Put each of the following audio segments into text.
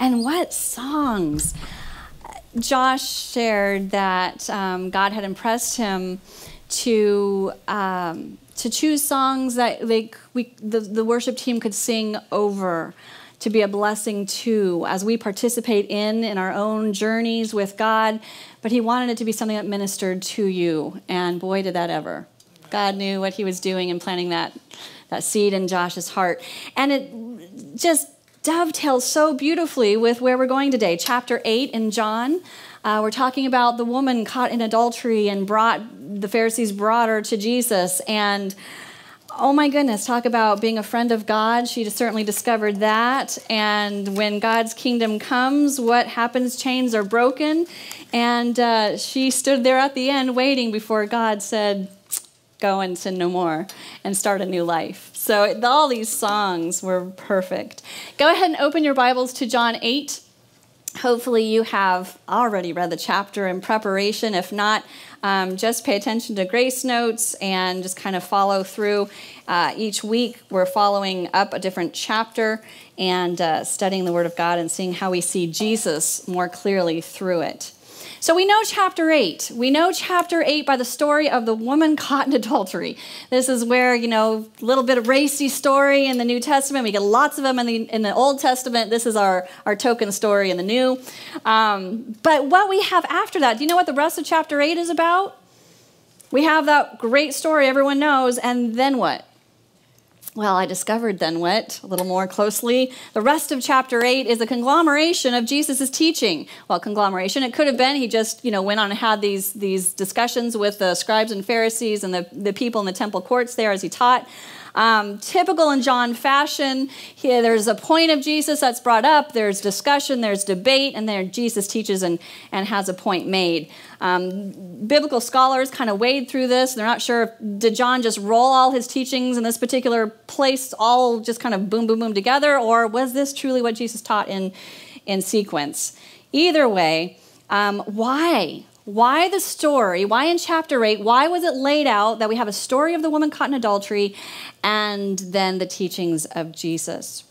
And what songs! Josh shared that um, God had impressed him to um, to choose songs that we the, the worship team could sing over to be a blessing to as we participate in in our own journeys with God. But He wanted it to be something that ministered to you, and boy, did that ever! God knew what He was doing in planting that that seed in Josh's heart, and it just dovetails so beautifully with where we're going today. Chapter eight in John. Uh, we're talking about the woman caught in adultery and brought the Pharisees brought her to Jesus and oh my goodness, talk about being a friend of God. She certainly discovered that. And when God's kingdom comes, what happens? Chains are broken. And uh, she stood there at the end waiting before God said, Go and sin no more and start a new life. So all these songs were perfect. Go ahead and open your Bibles to John 8. Hopefully, you have already read the chapter in preparation. If not, um, just pay attention to grace notes and just kind of follow through. Uh, each week, we're following up a different chapter and uh, studying the Word of God and seeing how we see Jesus more clearly through it. So we know chapter 8. We know chapter 8 by the story of the woman caught in adultery. This is where, you know, a little bit of racy story in the New Testament. We get lots of them in the, in the Old Testament. This is our, our token story in the New. Um, but what we have after that, do you know what the rest of chapter 8 is about? We have that great story everyone knows, and then what? Well, I discovered then what, a little more closely, the rest of chapter 8 is a conglomeration of Jesus' teaching. Well, conglomeration, it could have been he just, you know, went on and had these, these discussions with the scribes and Pharisees and the, the people in the temple courts there as he taught. Um, typical in John fashion, here there's a point of Jesus that's brought up, there's discussion, there's debate, and then Jesus teaches and, and has a point made. Um, biblical scholars kind of wade through this. They're not sure if, did John just roll all his teachings in this particular place all just kind of boom, boom, boom together, or was this truly what Jesus taught in, in sequence? Either way, um, why? Why the story? Why in chapter 8? Why was it laid out that we have a story of the woman caught in adultery and then the teachings of Jesus?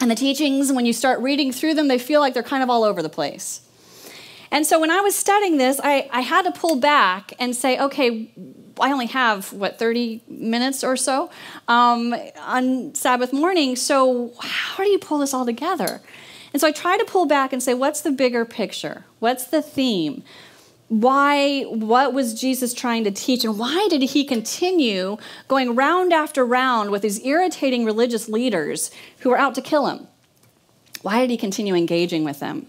And the teachings, when you start reading through them, they feel like they're kind of all over the place. And so when I was studying this, I, I had to pull back and say, okay, I only have, what, 30 minutes or so um, on Sabbath morning. So how do you pull this all together? And so I try to pull back and say, what's the bigger picture? What's the theme? why what was jesus trying to teach and why did he continue going round after round with these irritating religious leaders who were out to kill him why did he continue engaging with them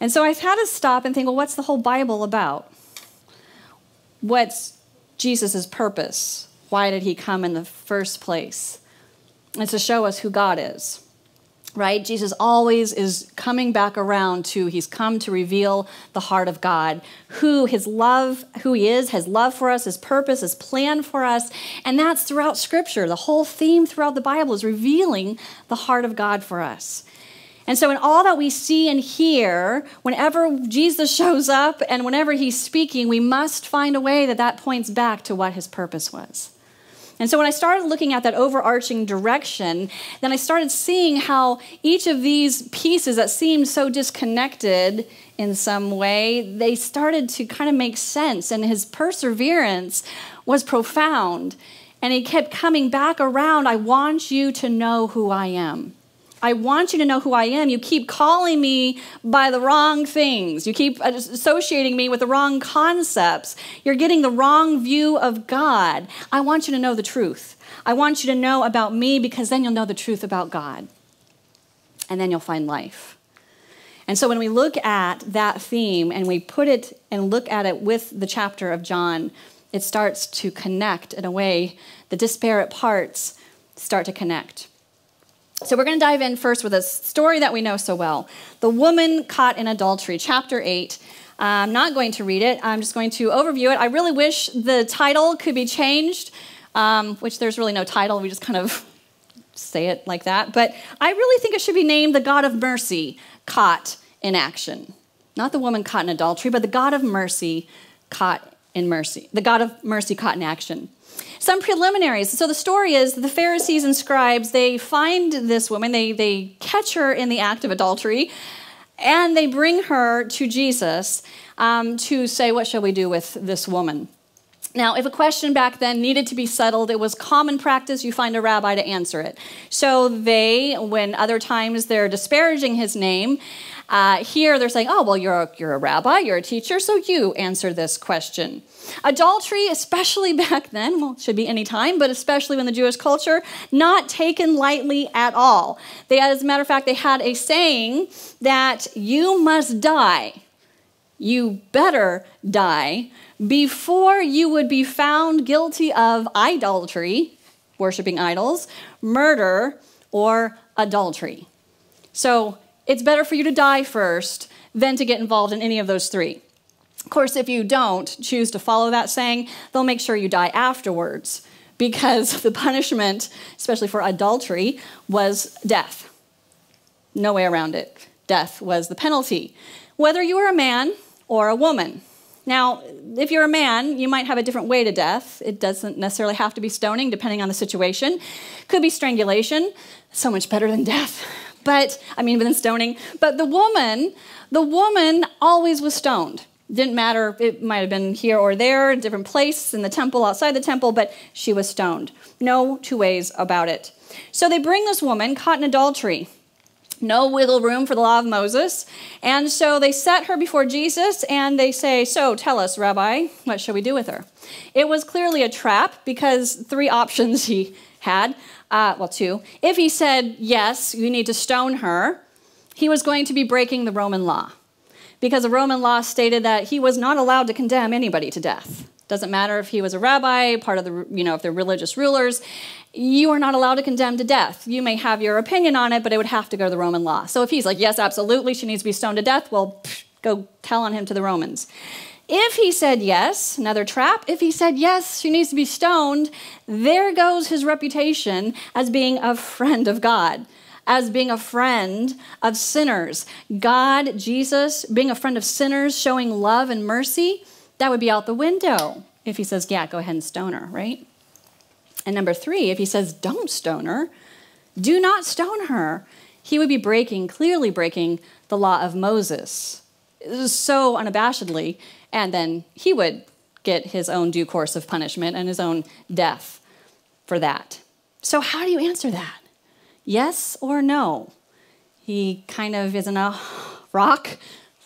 and so i've had to stop and think well what's the whole bible about what's jesus' purpose why did he come in the first place it's to show us who god is right? Jesus always is coming back around to he's come to reveal the heart of God, who his love, who he is, his love for us, his purpose, his plan for us. And that's throughout scripture. The whole theme throughout the Bible is revealing the heart of God for us. And so, in all that we see and hear, whenever Jesus shows up and whenever he's speaking, we must find a way that that points back to what his purpose was. And so when I started looking at that overarching direction, then I started seeing how each of these pieces that seemed so disconnected in some way, they started to kind of make sense. And his perseverance was profound. And he kept coming back around. I want you to know who I am. I want you to know who I am. You keep calling me by the wrong things. You keep associating me with the wrong concepts. You're getting the wrong view of God. I want you to know the truth. I want you to know about me because then you'll know the truth about God. And then you'll find life. And so when we look at that theme and we put it and look at it with the chapter of John, it starts to connect in a way the disparate parts start to connect. So we're going to dive in first with a story that we know so well The Woman Caught in Adultery, chapter 8. I'm not going to read it, I'm just going to overview it. I really wish the title could be changed, um, which there's really no title. We just kind of say it like that. But I really think it should be named The God of Mercy Caught in Action. Not the woman caught in adultery, but the God of mercy caught in mercy. The God of mercy caught in action. Some preliminaries. So the story is the Pharisees and scribes, they find this woman, they, they catch her in the act of adultery, and they bring her to Jesus um, to say, What shall we do with this woman? Now, if a question back then needed to be settled, it was common practice you find a rabbi to answer it. So they, when other times they're disparaging his name, uh, here they're saying, oh, well, you're a, you're a rabbi, you're a teacher, so you answer this question. Adultery, especially back then, well, it should be any time, but especially in the Jewish culture, not taken lightly at all. They, as a matter of fact, they had a saying that you must die. You better die before you would be found guilty of idolatry, worshiping idols, murder, or adultery. So it's better for you to die first than to get involved in any of those three. Of course, if you don't choose to follow that saying, they'll make sure you die afterwards because the punishment, especially for adultery, was death. No way around it. Death was the penalty, whether you are a man or a woman. Now, if you're a man, you might have a different way to death. It doesn't necessarily have to be stoning, depending on the situation. Could be strangulation, so much better than death. But, I mean, than stoning. But the woman, the woman always was stoned. Didn't matter, it might have been here or there, a different place in the temple, outside the temple, but she was stoned. No two ways about it. So they bring this woman caught in adultery no wiggle room for the law of Moses. And so they set her before Jesus and they say, So tell us, Rabbi, what shall we do with her? It was clearly a trap because three options he had. Uh, well, two. If he said, Yes, you need to stone her, he was going to be breaking the Roman law because the Roman law stated that he was not allowed to condemn anybody to death. Doesn't matter if he was a rabbi, part of the, you know, if they're religious rulers you are not allowed to condemn to death. You may have your opinion on it, but it would have to go to the Roman law. So if he's like, yes, absolutely, she needs to be stoned to death, well, psh, go tell on him to the Romans. If he said yes, another trap, if he said yes, she needs to be stoned, there goes his reputation as being a friend of God, as being a friend of sinners. God, Jesus, being a friend of sinners, showing love and mercy, that would be out the window if he says, yeah, go ahead and stone her, right? And number three, if he says, don't stone her, do not stone her, he would be breaking, clearly breaking the law of Moses so unabashedly, and then he would get his own due course of punishment and his own death for that. So, how do you answer that? Yes or no? He kind of is in a rock,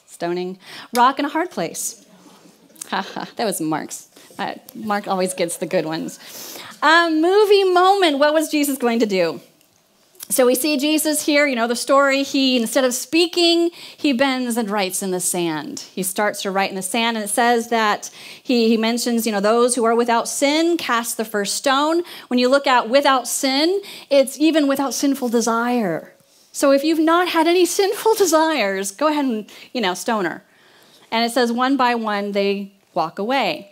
stoning, rock in a hard place. that was Mark's. Uh, Mark always gets the good ones. A movie moment. What was Jesus going to do? So we see Jesus here, you know, the story. He, instead of speaking, he bends and writes in the sand. He starts to write in the sand, and it says that he, he mentions, you know, those who are without sin cast the first stone. When you look at without sin, it's even without sinful desire. So if you've not had any sinful desires, go ahead and, you know, stone her. And it says one by one they walk away.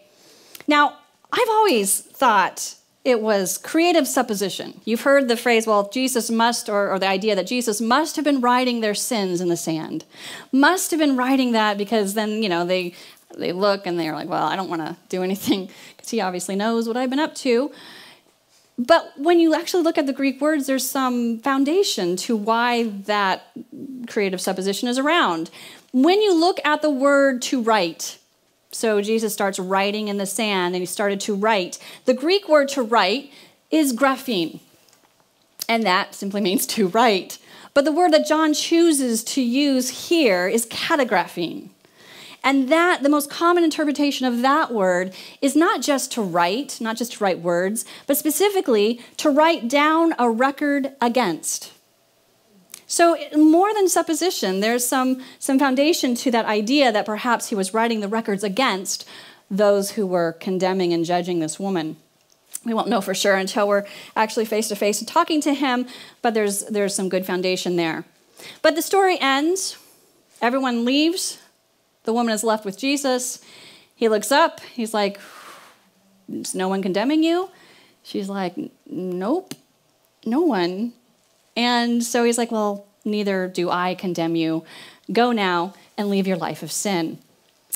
Now, I've always thought it was creative supposition. You've heard the phrase, well, Jesus must, or, or, the idea that Jesus must have been writing their sins in the sand. Must have been writing that because then, you know, they, they look and they're like, well, I don't want to do anything because he obviously knows what I've been up to. But when you actually look at the Greek words, there's some foundation to why that creative supposition is around. When you look at the word to write, so Jesus starts writing in the sand and he started to write. The Greek word to write is grapheme, and that simply means to write. But the word that John chooses to use here is catagrapheme. And that, the most common interpretation of that word is not just to write, not just to write words, but specifically to write down a record against. So, more than supposition, there's some, some foundation to that idea that perhaps he was writing the records against those who were condemning and judging this woman. We won't know for sure until we're actually face to face and talking to him, but there's, there's some good foundation there. But the story ends, everyone leaves, the woman is left with Jesus. He looks up, he's like, Is no one condemning you? She's like, Nope, no one. And so he's like, Well, neither do I condemn you. Go now and leave your life of sin.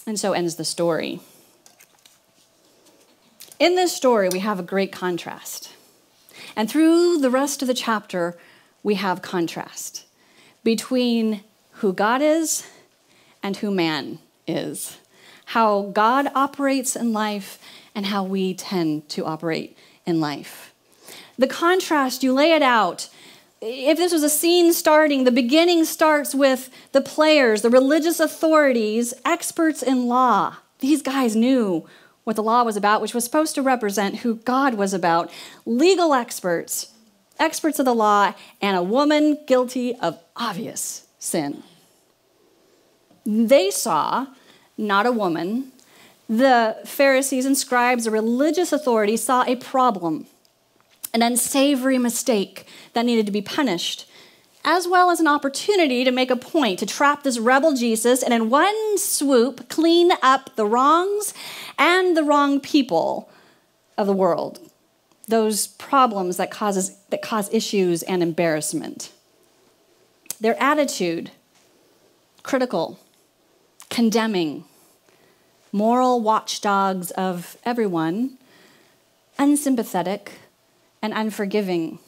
And so ends the story. In this story, we have a great contrast. And through the rest of the chapter, we have contrast between who God is and who man is, how God operates in life and how we tend to operate in life. The contrast, you lay it out. If this was a scene starting, the beginning starts with the players, the religious authorities, experts in law. These guys knew what the law was about, which was supposed to represent who God was about. Legal experts, experts of the law, and a woman guilty of obvious sin. They saw not a woman. The Pharisees and scribes, the religious authorities, saw a problem, an unsavory mistake that needed to be punished, as well as an opportunity to make a point, to trap this rebel Jesus, and in one swoop, clean up the wrongs and the wrong people of the world. Those problems that, causes, that cause issues and embarrassment. Their attitude, critical, condemning, moral watchdogs of everyone, unsympathetic, and unforgiving.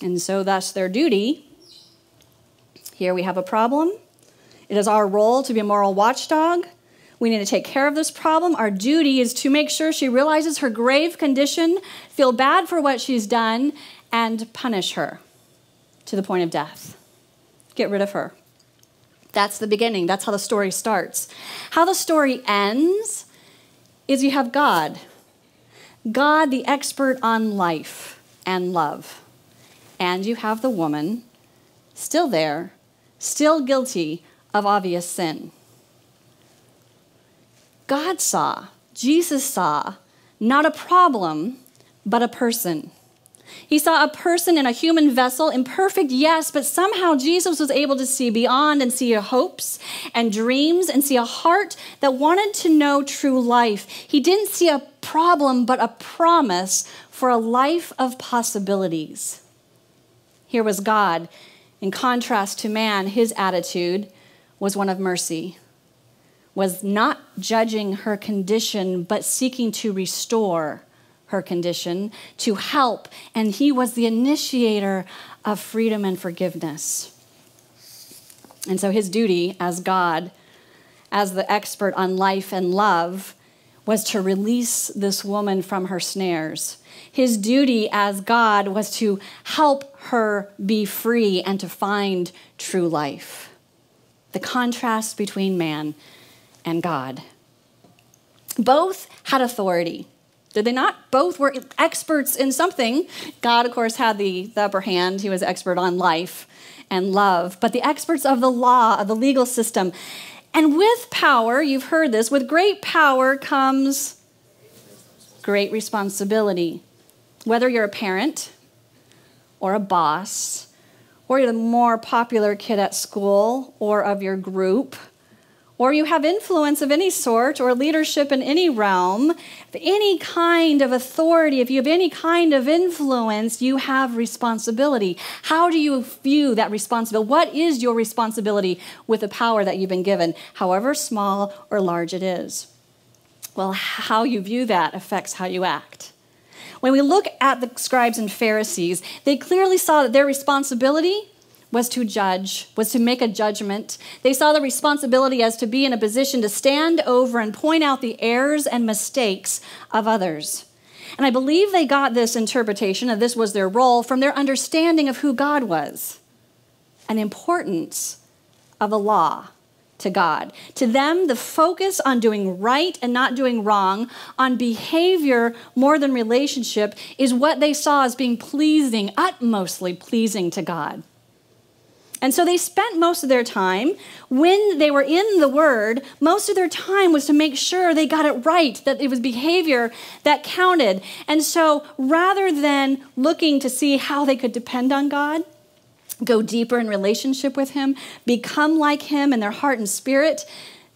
And so, thus, their duty here we have a problem. It is our role to be a moral watchdog. We need to take care of this problem. Our duty is to make sure she realizes her grave condition, feel bad for what she's done, and punish her to the point of death. Get rid of her. That's the beginning. That's how the story starts. How the story ends is you have God, God, the expert on life and love. And you have the woman still there, still guilty of obvious sin. God saw, Jesus saw, not a problem, but a person. He saw a person in a human vessel, imperfect, yes, but somehow Jesus was able to see beyond and see hopes and dreams and see a heart that wanted to know true life. He didn't see a problem, but a promise for a life of possibilities. Here was God. In contrast to man, his attitude was one of mercy, was not judging her condition, but seeking to restore her condition, to help, and he was the initiator of freedom and forgiveness. And so his duty as God, as the expert on life and love, was to release this woman from her snares. His duty as God was to help her be free and to find true life. The contrast between man and God. Both had authority. Did they not? Both were experts in something. God, of course, had the, the upper hand. He was expert on life and love, but the experts of the law, of the legal system. And with power, you've heard this, with great power comes great responsibility. Whether you're a parent or a boss, or you're the more popular kid at school or of your group, or you have influence of any sort or leadership in any realm, any kind of authority, if you have any kind of influence, you have responsibility. How do you view that responsibility? What is your responsibility with the power that you've been given, however small or large it is? Well, how you view that affects how you act. When we look at the scribes and Pharisees, they clearly saw that their responsibility was to judge, was to make a judgment. They saw the responsibility as to be in a position to stand over and point out the errors and mistakes of others. And I believe they got this interpretation, that this was their role, from their understanding of who God was and importance of the law to God. To them, the focus on doing right and not doing wrong, on behavior more than relationship, is what they saw as being pleasing, utmostly pleasing to God. And so they spent most of their time, when they were in the Word, most of their time was to make sure they got it right, that it was behavior that counted. And so rather than looking to see how they could depend on God, go deeper in relationship with Him, become like Him in their heart and spirit,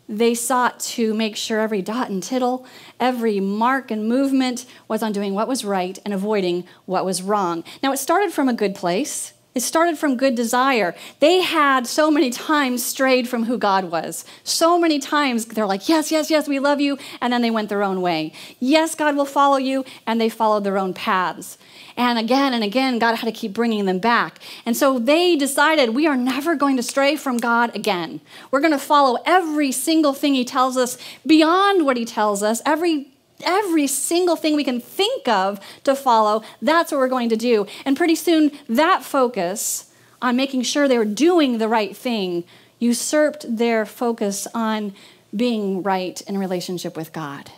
they sought to make sure every dot and tittle, every mark and movement was on doing what was right and avoiding what was wrong. Now, it started from a good place It started from good desire. They had so many times strayed from who God was. So many times they're like, Yes, yes, yes, we love you. And then they went their own way. Yes, God will follow you. And they followed their own paths. And again and again, God had to keep bringing them back. And so they decided, We are never going to stray from God again. We're going to follow every single thing He tells us beyond what He tells us, every every single thing we can think of to follow, that's what we're going to do. And pretty soon, that focus on making sure they were doing the right thing usurped their focus on being right in relationship with God.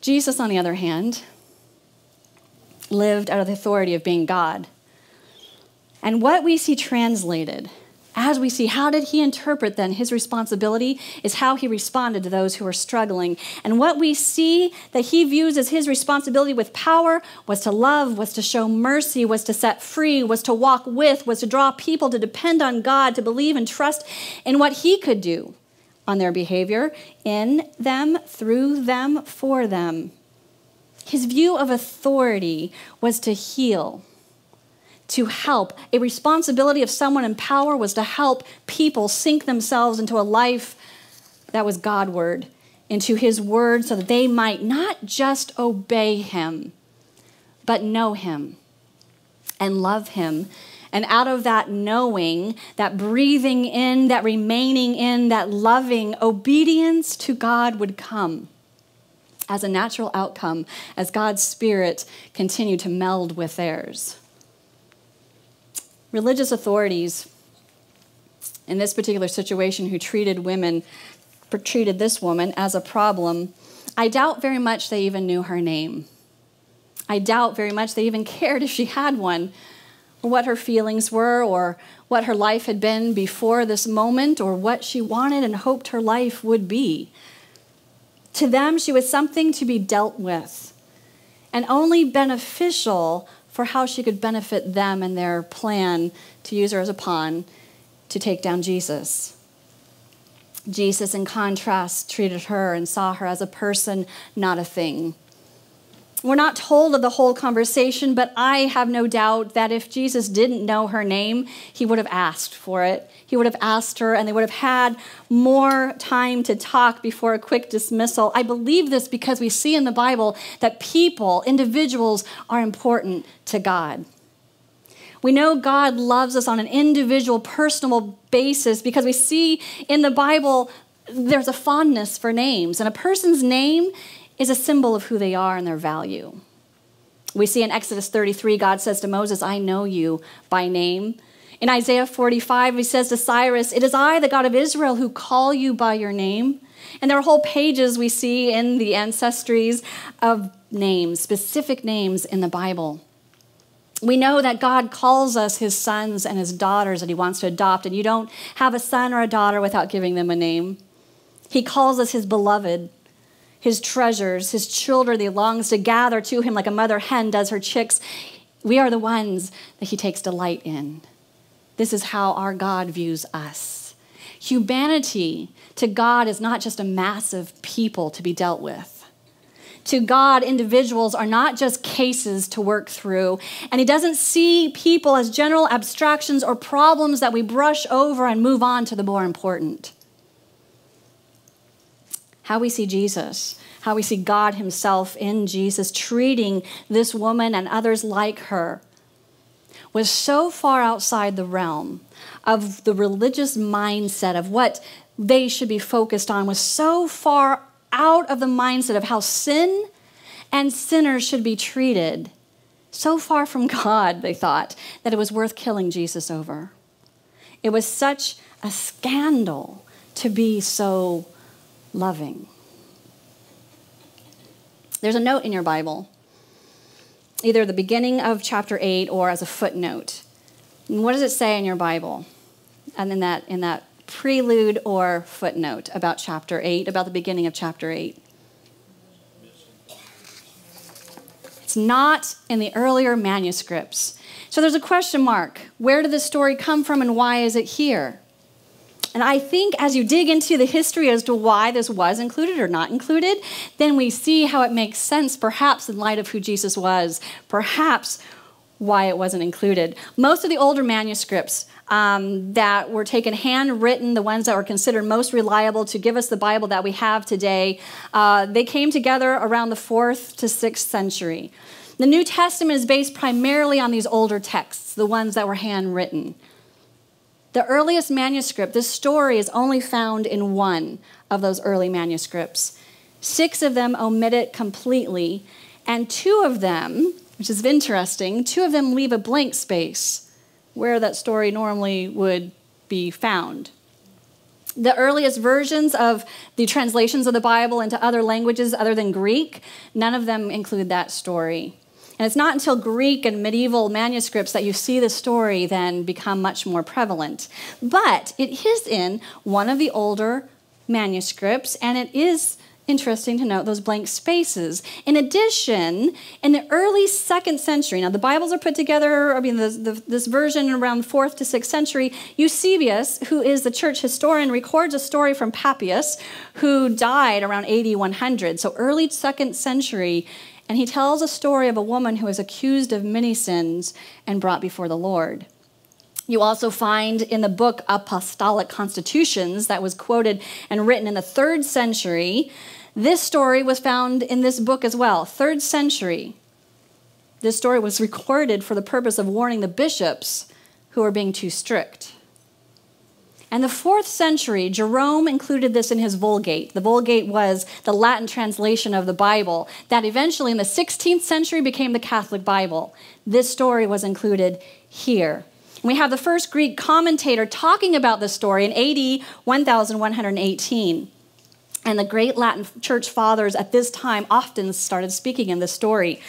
Jesus, on the other hand, lived out of the authority of being God. And what we see translated as we see, how did he interpret then his responsibility is how he responded to those who were struggling. And what we see that he views as his responsibility with power was to love, was to show mercy, was to set free, was to walk with, was to draw people to depend on God, to believe and trust in what he could do on their behavior, in them, through them, for them. His view of authority was to heal to help. A responsibility of someone in power was to help people sink themselves into a life that was Godward, into His Word, so that they might not just obey Him, but know Him and love Him. And out of that knowing, that breathing in, that remaining in, that loving, obedience to God would come as a natural outcome as God's Spirit continued to meld with theirs religious authorities in this particular situation who treated women, treated this woman as a problem, I doubt very much they even knew her name. I doubt very much they even cared if she had one, what her feelings were, or what her life had been before this moment, or what she wanted and hoped her life would be. To them, she was something to be dealt with, and only beneficial for how she could benefit them and their plan to use her as a pawn to take down Jesus. Jesus, in contrast, treated her and saw her as a person, not a thing. We're not told of the whole conversation, but I have no doubt that if Jesus didn't know her name, he would have asked for it. He would have asked her, and they would have had more time to talk before a quick dismissal. I believe this because we see in the Bible that people, individuals, are important to God. We know God loves us on an individual, personal basis because we see in the Bible there's a fondness for names, and a person's name is a symbol of who they are and their value. We see in Exodus 33, God says to Moses, I know you by name. In Isaiah 45, he says to Cyrus, It is I, the God of Israel, who call you by your name. And there are whole pages we see in the ancestries of names, specific names in the Bible. We know that God calls us his sons and his daughters that he wants to adopt, and you don't have a son or a daughter without giving them a name. He calls us his beloved his treasures, his children, he longs to gather to him like a mother hen does her chicks. We are the ones that he takes delight in. This is how our God views us. Humanity to God is not just a mass of people to be dealt with. To God, individuals are not just cases to work through, and He doesn't see people as general abstractions or problems that we brush over and move on to the more important how we see Jesus, how we see God Himself in Jesus treating this woman and others like her, was so far outside the realm of the religious mindset of what they should be focused on, was so far out of the mindset of how sin and sinners should be treated. So far from God, they thought, that it was worth killing Jesus over. It was such a scandal to be so loving. There's a note in your Bible, either the beginning of chapter 8 or as a footnote. And what does it say in your Bible? And in that, in that prelude or footnote about chapter 8, about the beginning of chapter 8. It's not in the earlier manuscripts. So there's a question mark. Where did this story come from and why is it here? And I think as you dig into the history as to why this was included or not included, then we see how it makes sense, perhaps in light of who Jesus was, perhaps why it wasn't included. Most of the older manuscripts um, that were taken handwritten, the ones that were considered most reliable to give us the Bible that we have today, uh, they came together around the fourth to sixth century. The New Testament is based primarily on these older texts, the ones that were handwritten. The earliest manuscript, this story is only found in one of those early manuscripts. Six of them omit it completely, and two of them, which is interesting, two of them leave a blank space where that story normally would be found. The earliest versions of the translations of the Bible into other languages other than Greek, none of them include that story. And it's not until Greek and medieval manuscripts that you see the story then become much more prevalent. But it is in one of the older manuscripts, and it is interesting to note those blank spaces. In addition, in the early second century, now the Bibles are put together, I mean, the, the, this version around fourth to sixth century, Eusebius, who is the church historian, records a story from Papias, who died around AD 100. So early second century, and he tells a story of a woman who is accused of many sins and brought before the Lord. You also find in the book Apostolic Constitutions, that was quoted and written in the third century, this story was found in this book as well, third century. This story was recorded for the purpose of warning the bishops who were being too strict. And the fourth century, Jerome included this in his Vulgate. The Vulgate was the Latin translation of the Bible that eventually in the 16th century became the Catholic Bible. This story was included here. We have the first Greek commentator talking about this story in AD 1118. And the great Latin church fathers at this time often started speaking in this story.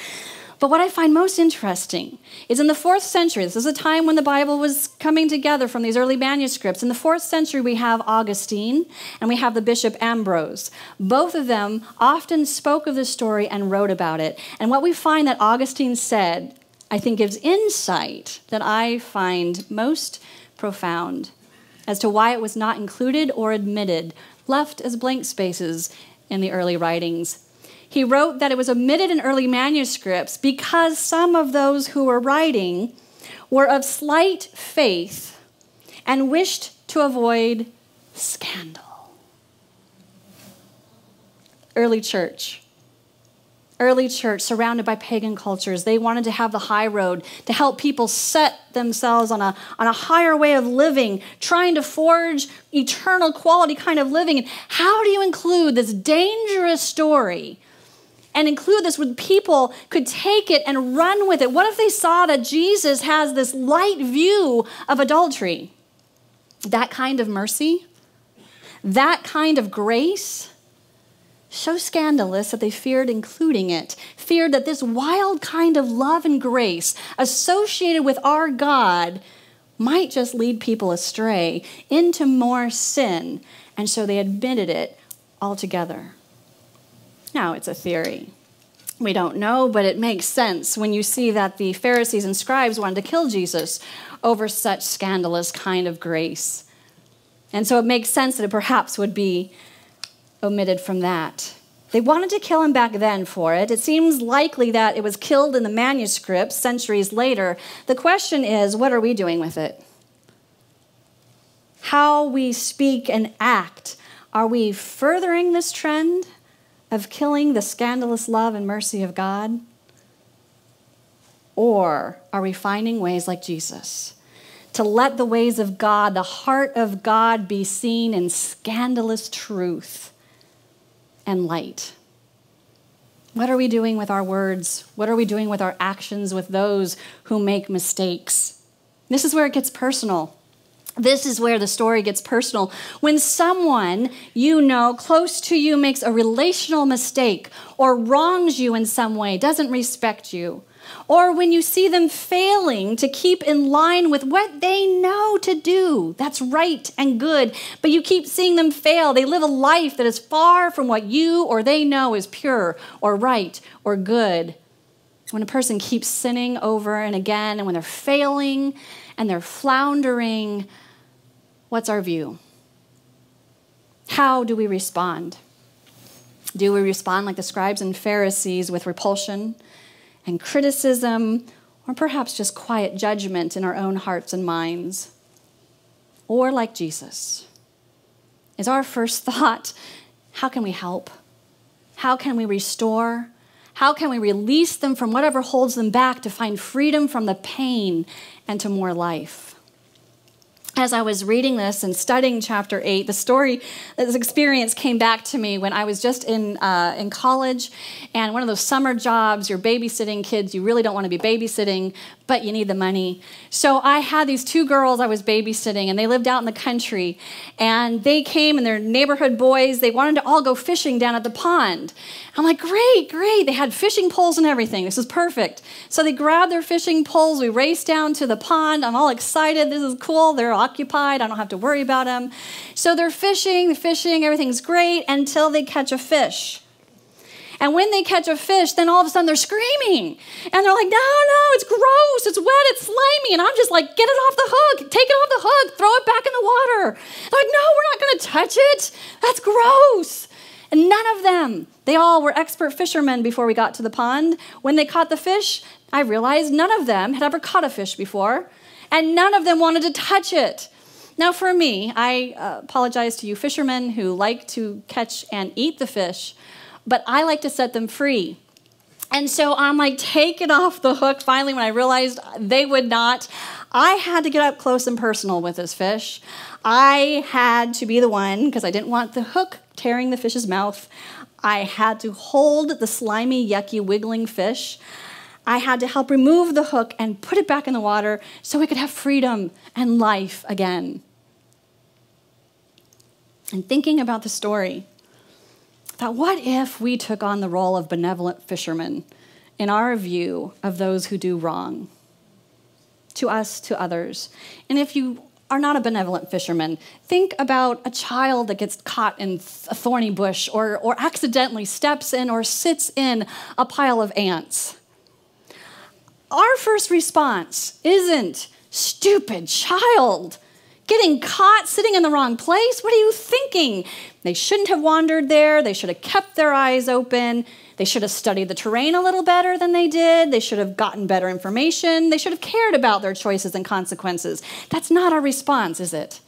But what I find most interesting is in the fourth century, this is a time when the Bible was coming together from these early manuscripts. In the fourth century, we have Augustine and we have the Bishop Ambrose. Both of them often spoke of this story and wrote about it. And what we find that Augustine said, I think, gives insight that I find most profound as to why it was not included or admitted, left as blank spaces in the early writings. He wrote that it was omitted in early manuscripts because some of those who were writing were of slight faith and wished to avoid scandal. Early church. Early church, surrounded by pagan cultures, they wanted to have the high road to help people set themselves on a, on a higher way of living, trying to forge eternal quality kind of living. And how do you include this dangerous story and include this when people could take it and run with it. What if they saw that Jesus has this light view of adultery? That kind of mercy, that kind of grace, so scandalous that they feared including it, feared that this wild kind of love and grace associated with our God might just lead people astray into more sin, and so they admitted it altogether. Now, it's a theory. We don't know, but it makes sense when you see that the Pharisees and scribes wanted to kill Jesus over such scandalous kind of grace. And so it makes sense that it perhaps would be omitted from that. They wanted to kill him back then for it. It seems likely that it was killed in the manuscript centuries later. The question is what are we doing with it? How we speak and act. Are we furthering this trend? Of killing the scandalous love and mercy of God? Or are we finding ways like Jesus to let the ways of God, the heart of God, be seen in scandalous truth and light? What are we doing with our words? What are we doing with our actions with those who make mistakes? This is where it gets personal. This is where the story gets personal. When someone you know close to you makes a relational mistake or wrongs you in some way, doesn't respect you, or when you see them failing to keep in line with what they know to do, that's right and good, but you keep seeing them fail. They live a life that is far from what you or they know is pure or right or good. When a person keeps sinning over and again, and when they're failing and they're floundering, what's our view? How do we respond? Do we respond like the scribes and Pharisees with repulsion and criticism, or perhaps just quiet judgment in our own hearts and minds? Or like Jesus? Is our first thought, how can we help? How can we restore? How can we release them from whatever holds them back to find freedom from the pain and to more life? As I was reading this and studying chapter 8, the story, this experience came back to me when I was just in, uh, in college and one of those summer jobs, you're babysitting kids, you really don't want to be babysitting, but you need the money. So I had these two girls I was babysitting, and they lived out in the country. And they came, and their neighborhood boys, they wanted to all go fishing down at the pond. I'm like, great, great. They had fishing poles and everything. This is perfect. So they grabbed their fishing poles. We raced down to the pond. I'm all excited. This is cool. They're occupied. I don't have to worry about them. So they're fishing, fishing, everything's great until they catch a fish. And when they catch a fish, then all of a sudden they're screaming. And they're like, no, no, it's gross, it's wet, it's slimy. And I'm just like, get it off the hook, take it off the hook, throw it back in the water. They're like, no, we're not gonna touch it. That's gross. And none of them, they all were expert fishermen before we got to the pond. When they caught the fish, I realized none of them had ever caught a fish before, and none of them wanted to touch it. Now, for me, I uh, apologize to you fishermen who like to catch and eat the fish, but I like to set them free. And so I'm like, take it off the hook. Finally, when I realized they would not, I had to get up close and personal with this fish. I had to be the one, because I didn't want the hook tearing the fish's mouth. I had to hold the slimy, yucky, wiggling fish. I had to help remove the hook and put it back in the water so we could have freedom and life again. And thinking about the story, thought, what if we took on the role of benevolent fishermen in our view of those who do wrong to us, to others? And if you are not a benevolent fisherman, think about a child that gets caught in a thorny bush or, or accidentally steps in or sits in a pile of ants. Our first response isn't, stupid child getting caught sitting in the wrong place? What are you thinking? They shouldn't have wandered there. They should have kept their eyes open. They should have studied the terrain a little better than they did. They should have gotten better information. They should have cared about their choices and consequences. That's not our response, is it?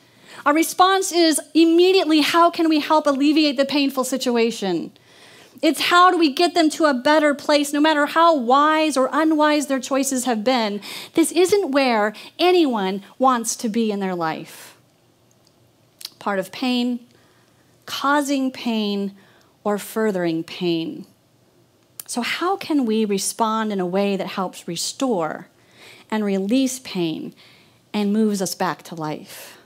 Our response is immediately how can we help alleviate the painful situation? It's how do we get them to a better place, no matter how wise or unwise their choices have been. This isn't where anyone wants to be in their life. Part of pain, causing pain, or furthering pain. So, how can we respond in a way that helps restore and release pain and moves us back to life?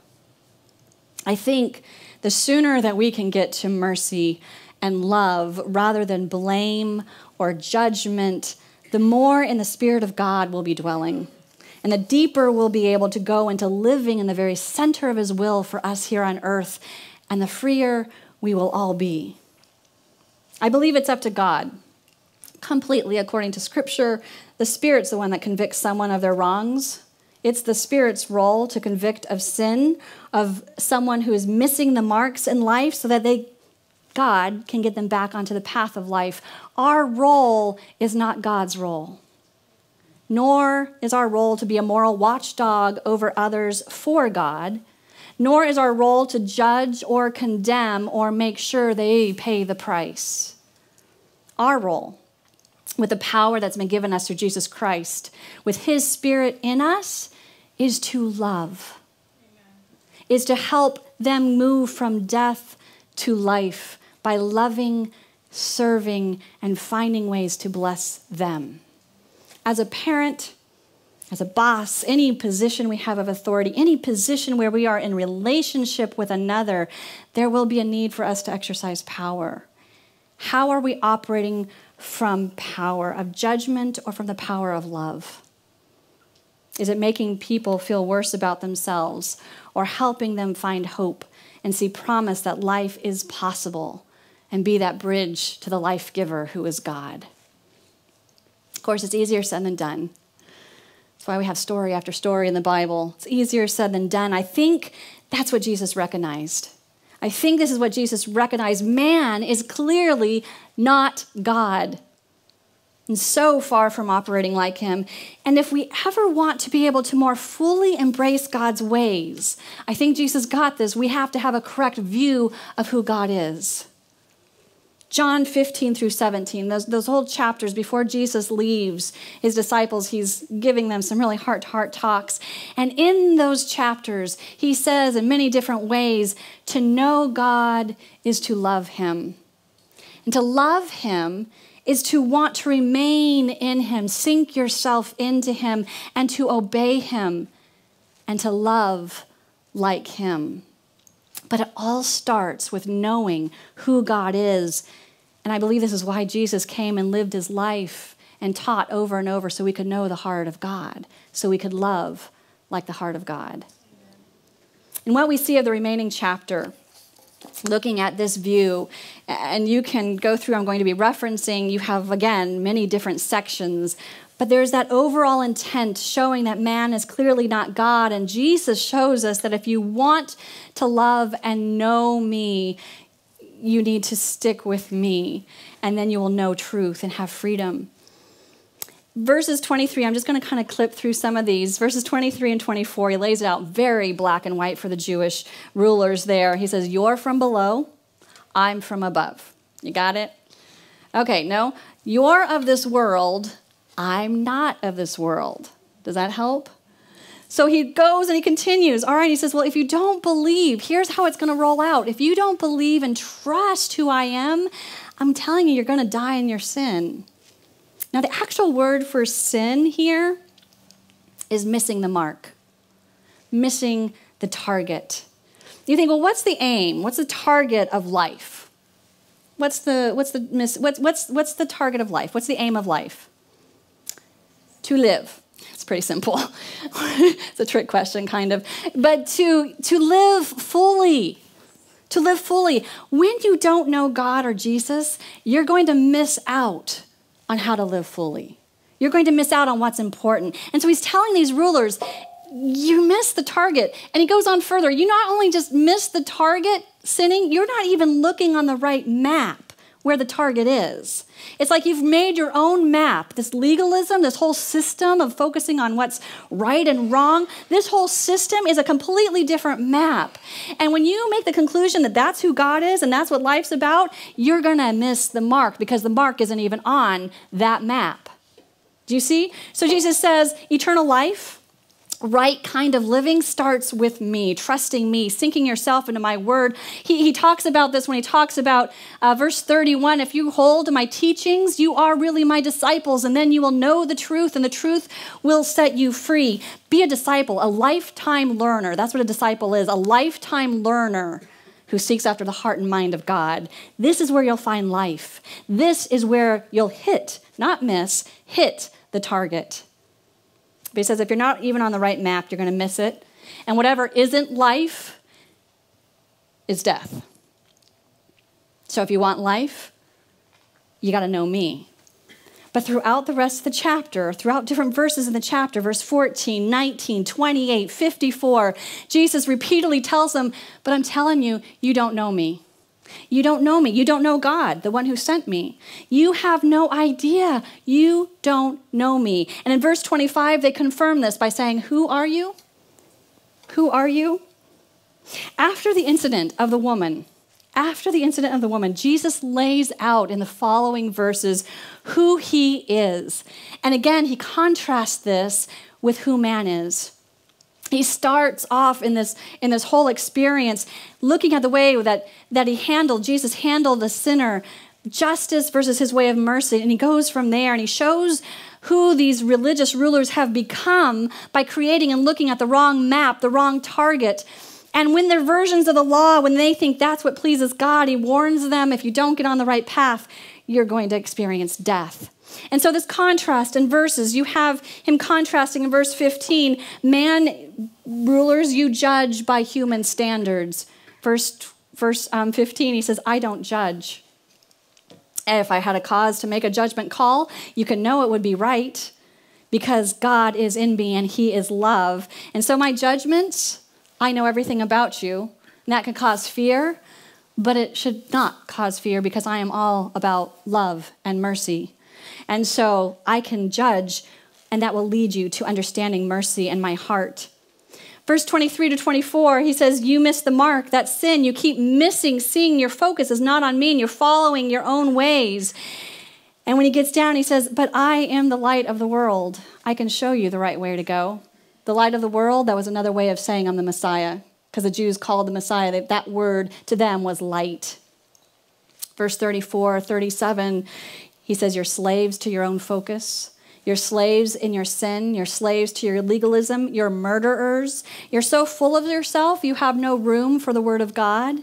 I think the sooner that we can get to mercy and love rather than blame or judgment, the more in the Spirit of God we'll be dwelling. And the deeper we'll be able to go into living in the very center of His will for us here on earth, and the freer we will all be. I believe it's up to God. Completely according to Scripture, the Spirit's the one that convicts someone of their wrongs. It's the Spirit's role to convict of sin, of someone who is missing the marks in life so that they God can get them back onto the path of life. Our role is not God's role, nor is our role to be a moral watchdog over others for God, nor is our role to judge or condemn or make sure they pay the price. Our role, with the power that's been given us through Jesus Christ, with His Spirit in us, is to love, Amen. is to help them move from death to life by loving, serving, and finding ways to bless them. As a parent, as a boss, any position we have of authority, any position where we are in relationship with another, there will be a need for us to exercise power. How are we operating from power of judgment or from the power of love? Is it making people feel worse about themselves or helping them find hope and see promise that life is possible and be that bridge to the life giver who is God. Of course, it's easier said than done. That's why we have story after story in the Bible. It's easier said than done. I think that's what Jesus recognized. I think this is what Jesus recognized. Man is clearly not God. and so far from operating like Him. And if we ever want to be able to more fully embrace God's ways, I think Jesus got this. We have to have a correct view of who God is. John 15 through 17, those, those whole chapters before Jesus leaves his disciples, he's giving them some really heart to heart talks. And in those chapters, he says in many different ways to know God is to love him. And to love him is to want to remain in him, sink yourself into him, and to obey him, and to love like him. But it all starts with knowing who God is. And I believe this is why Jesus came and lived his life and taught over and over so we could know the heart of God, so we could love like the heart of God. And what we see of the remaining chapter, looking at this view, and you can go through, I'm going to be referencing, you have again many different sections but there's that overall intent showing that man is clearly not God. And Jesus shows us that if you want to love and know me, you need to stick with me. And then you will know truth and have freedom. Verses 23, I'm just going to kind of clip through some of these. Verses 23 and 24, he lays it out very black and white for the Jewish rulers there. He says, You're from below, I'm from above. You got it? Okay, no. You're of this world, I'm not of this world. Does that help? So he goes and he continues. All right, he says, Well, if you don't believe, here's how it's going to roll out. If you don't believe and trust who I am, I'm telling you, you're going to die in your sin. Now, the actual word for sin here is missing the mark, missing the target. You think, well, what's the aim? What's the target of life? What's the what's the miss, what's what's what's the target of life? What's the aim of life? To live. It's pretty simple. it's a trick question, kind of. But to, to live fully, to live fully. When you don't know God or Jesus, you're going to miss out on how to live fully. You're going to miss out on what's important. And so he's telling these rulers, you miss the target. And he goes on further. You not only just miss the target sinning, you're not even looking on the right map where the target is. It's like you've made your own map. This legalism, this whole system of focusing on what's right and wrong, this whole system is a completely different map. And when you make the conclusion that that's who God is and that's what life's about, you're going to miss the mark because the mark isn't even on that map. Do you see? So Jesus says, eternal life right kind of living starts with me, trusting me, sinking yourself into my word. He, he talks about this when he talks about uh, verse 31 if you hold my teachings, you are really my disciples, and then you will know the truth, and the truth will set you free. Be a disciple, a lifetime learner. That's what a disciple is a lifetime learner who seeks after the heart and mind of God. This is where you'll find life. This is where you'll hit, not miss, hit the target. But he says if you're not even on the right map, you're going to miss it. And whatever isn't life is death. So if you want life, you got to know me. But throughout the rest of the chapter, throughout different verses in the chapter, verse 14, 19, 28, 54, Jesus repeatedly tells them, But I'm telling you, you don't know me. You don't know me. You don't know God, the one who sent me. You have no idea. You don't know me. And in verse 25, they confirm this by saying, Who are you? Who are you? After the incident of the woman, after the incident of the woman, Jesus lays out in the following verses who he is. And again, he contrasts this with who man is he starts off in this in this whole experience looking at the way that that he handled jesus handled the sinner justice versus his way of mercy. And he goes from there and he shows who these religious rulers have become by creating and looking at the wrong map the wrong target. And when their versions of the law when they think that's what pleases god he warns them if you don't get on the right path you're going to experience death and so, this contrast in verses, you have him contrasting in verse 15 man rulers, you judge by human standards. Verse, verse um, 15, he says, I don't judge. If I had a cause to make a judgment call, you can know it would be right because God is in me and he is love. And so, my judgments, I know everything about you, and that can cause fear, but it should not cause fear because I am all about love and mercy. And so I can judge, and that will lead you to understanding mercy in my heart. Verse 23 to 24, he says, You miss the mark, that sin. You keep missing, seeing your focus is not on me, and you're following your own ways. And when he gets down, he says, But I am the light of the world. I can show you the right way to go. The light of the world, that was another way of saying I'm the Messiah, because the Jews called the Messiah, that word to them was light. Verse 34, 37, he says, You're slaves to your own focus. You're slaves in your sin. You're slaves to your legalism. You're murderers. You're so full of yourself, you have no room for the Word of God.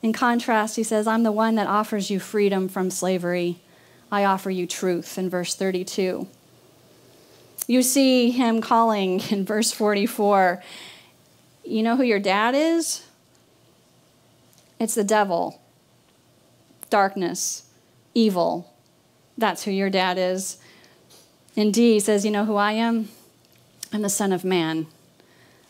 In contrast, he says, I'm the one that offers you freedom from slavery. I offer you truth in verse 32. You see him calling in verse 44. You know who your dad is? It's the devil, darkness, evil. That's who your dad is. In D, says, You know who I am? I'm the Son of Man.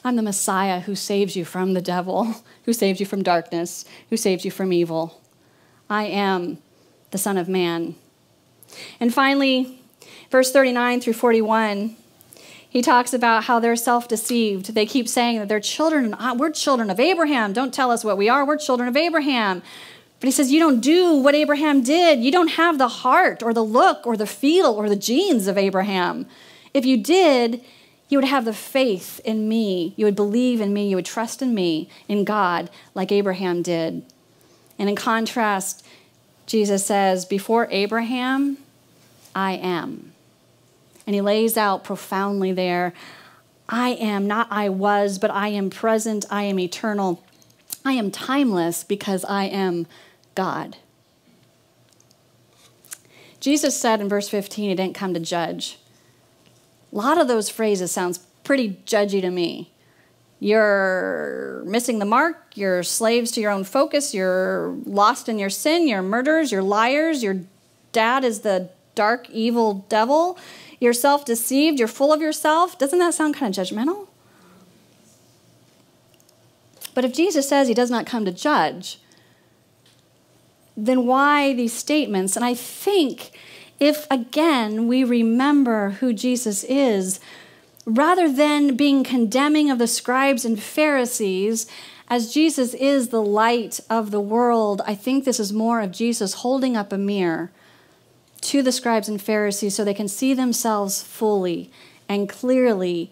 I'm the Messiah who saves you from the devil, who saves you from darkness, who saves you from evil. I am the Son of Man. And finally, verse 39 through 41, he talks about how they're self deceived. They keep saying that they're children, uh, we're children of Abraham. Don't tell us what we are, we're children of Abraham. But he says, You don't do what Abraham did. You don't have the heart or the look or the feel or the genes of Abraham. If you did, you would have the faith in me. You would believe in me. You would trust in me, in God, like Abraham did. And in contrast, Jesus says, Before Abraham, I am. And he lays out profoundly there I am, not I was, but I am present, I am eternal. I am timeless because I am God. Jesus said in verse 15 he didn't come to judge. A lot of those phrases sounds pretty judgy to me. You're missing the mark, you're slaves to your own focus, you're lost in your sin, you're murderers, you're liars, your dad is the dark, evil devil, you're self deceived, you're full of yourself. Doesn't that sound kind of judgmental? But if Jesus says he does not come to judge, then why these statements? And I think if again we remember who Jesus is, rather than being condemning of the scribes and Pharisees, as Jesus is the light of the world, I think this is more of Jesus holding up a mirror to the scribes and Pharisees so they can see themselves fully and clearly.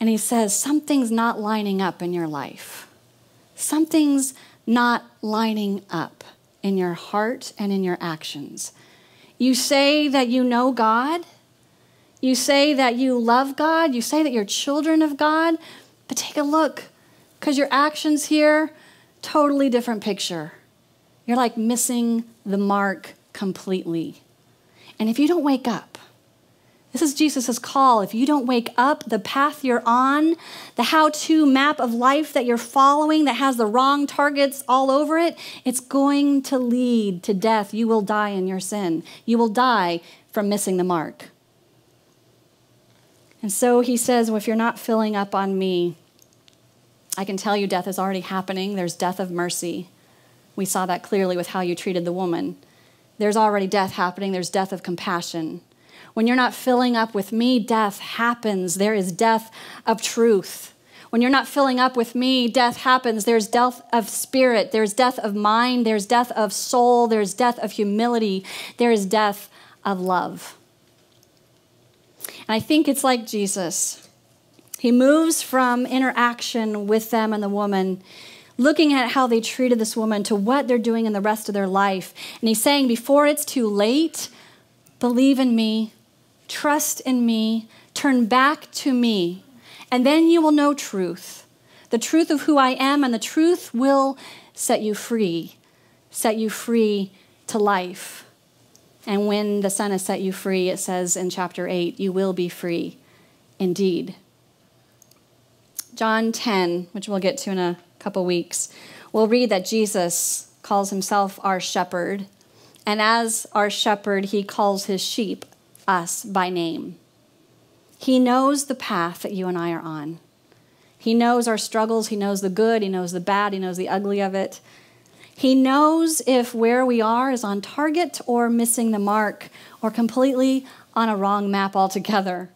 And he says, Something's not lining up in your life. Something's not lining up in your heart and in your actions. You say that you know God. You say that you love God. You say that you're children of God. But take a look, because your actions here, totally different picture. You're like missing the mark completely. And if you don't wake up, this is Jesus' call. If you don't wake up, the path you're on, the how to map of life that you're following that has the wrong targets all over it, it's going to lead to death. You will die in your sin. You will die from missing the mark. And so he says, well, if you're not filling up on me, I can tell you death is already happening. There's death of mercy. We saw that clearly with how you treated the woman there's already death happening, there's death of compassion. When you're not filling up with me, death happens. There is death of truth. When you're not filling up with me, death happens. There's death of spirit, there's death of mind, there's death of soul, there's death of humility, there is death of love. And I think it's like Jesus. He moves from interaction with them and the woman looking at how they treated this woman to what they're doing in the rest of their life. And he's saying, before it's too late, believe in me, trust in me, turn back to me, and then you will know truth the truth of who I am, and the truth will set you free, set you free to life. And when the Son has set you free, it says in chapter 8, you will be free indeed. John 10, which we'll get to in a couple weeks, we'll read that Jesus calls himself our shepherd. And as our shepherd, he calls his sheep, us, by name. He knows the path that you and I are on. He knows our struggles. He knows the good. He knows the bad. He knows the ugly of it. He knows if where we are is on target or missing the mark or completely on a wrong map altogether.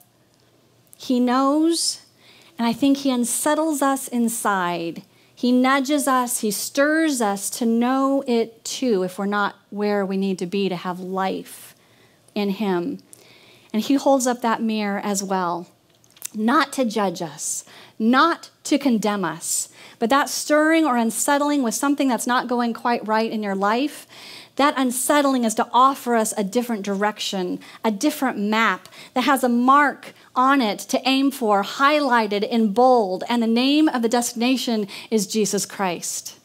He knows, and I think He unsettles us inside. He nudges us, He stirs us to know it too if we're not where we need to be to have life in Him. And He holds up that mirror as well, not to judge us, not to condemn us, but that stirring or unsettling with something that's not going quite right in your life, that unsettling is to offer us a different direction, a different map that has a mark on it to aim for, highlighted in bold, and the name of the destination is Jesus Christ.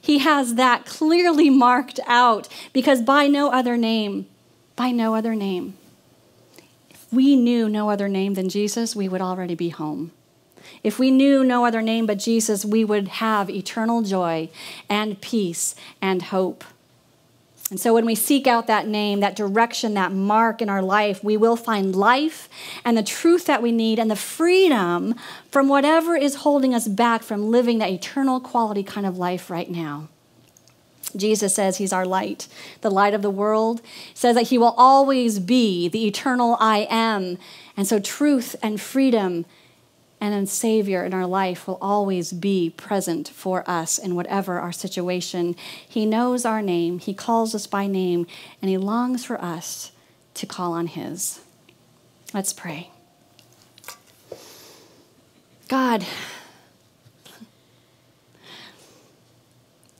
He has that clearly marked out because by no other name, by no other name, we knew no other name than Jesus, we would already be home. If we knew no other name but Jesus, we would have eternal joy and peace and hope. And so when we seek out that name, that direction, that mark in our life, we will find life and the truth that we need and the freedom from whatever is holding us back from living that eternal quality kind of life right now. Jesus says he's our light, the light of the world. He says that he will always be the eternal I am. And so truth and freedom and a Savior in our life will always be present for us in whatever our situation. He knows our name, He calls us by name, and He longs for us to call on His. Let's pray. God,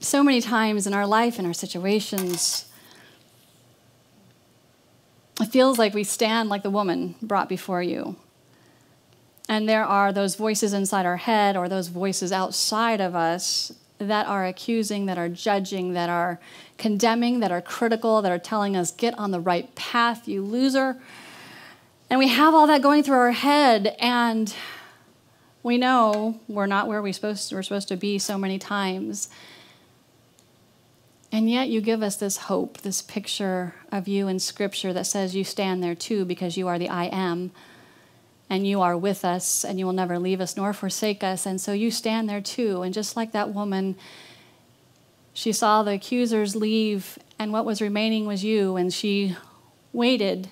so many times in our life, in our situations, it feels like we stand like the woman brought before you. And there are those voices inside our head or those voices outside of us that are accusing, that are judging, that are condemning, that are critical, that are telling us, get on the right path, you loser. And we have all that going through our head, and we know we're not where we supposed to, we're supposed to be so many times. And yet, you give us this hope, this picture of you in Scripture that says you stand there too because you are the I am and you are with us and you will never leave us nor forsake us. And so you stand there too. And just like that woman, she saw the accusers leave, and what was remaining was you, and she waited.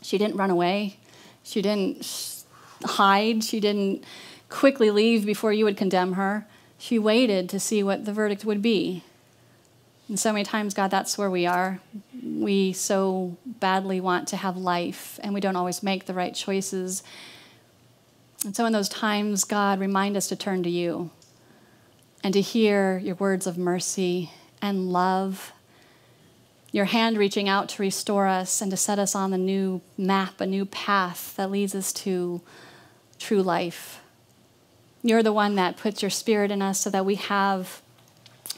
She didn't run away, she didn't hide, she didn't quickly leave before you would condemn her. She waited to see what the verdict would be. And so many times, God, that's where we are. We so badly want to have life, and we don't always make the right choices. And so, in those times, God, remind us to turn to you and to hear your words of mercy and love, your hand reaching out to restore us and to set us on the new map, a new path that leads us to true life. You're the one that puts your spirit in us so that we have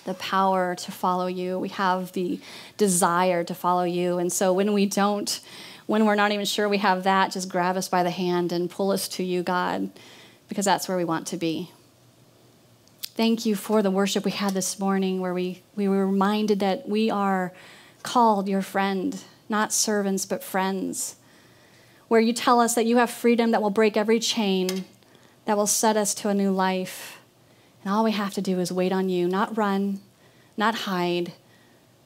the power to follow you. We have the desire to follow you. And so when we don't, when we're not even sure we have that, just grab us by the hand and pull us to you, God, because that's where we want to be. Thank you for the worship we had this morning where we, we were reminded that we are called your friend, not servants, but friends. Where you tell us that you have freedom that will break every chain, that will set us to a new life. And all we have to do is wait on you, not run, not hide,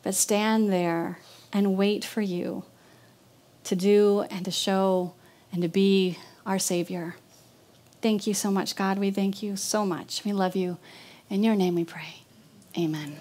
but stand there and wait for you to do and to show and to be our Savior. Thank you so much, God. We thank you so much. We love you. In your name we pray. Amen.